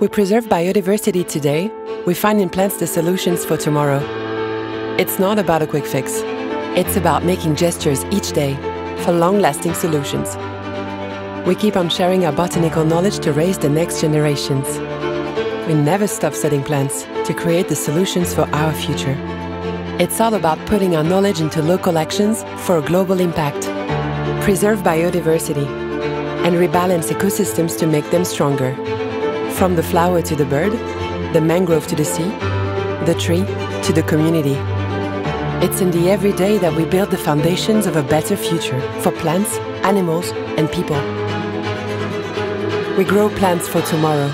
We preserve biodiversity today, we find in plants the solutions for tomorrow. It's not about a quick fix. It's about making gestures each day for long-lasting solutions. We keep on sharing our botanical knowledge to raise the next generations. We never stop studying plants to create the solutions for our future. It's all about putting our knowledge into local actions for a global impact. Preserve biodiversity and rebalance ecosystems to make them stronger. From the flower to the bird, the mangrove to the sea, the tree to the community. It's in the everyday that we build the foundations of a better future for plants, animals, and people. We grow plants for tomorrow